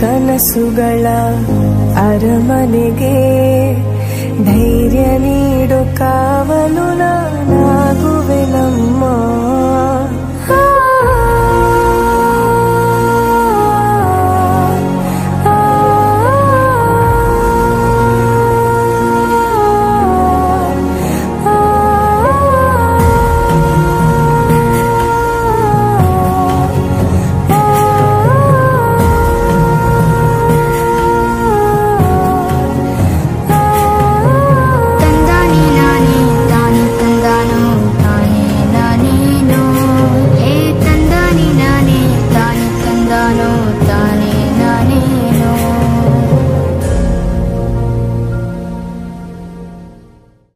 ಕನಸುಗಳ ಅರಮನೆಗೆ ಧೈರ್ಯ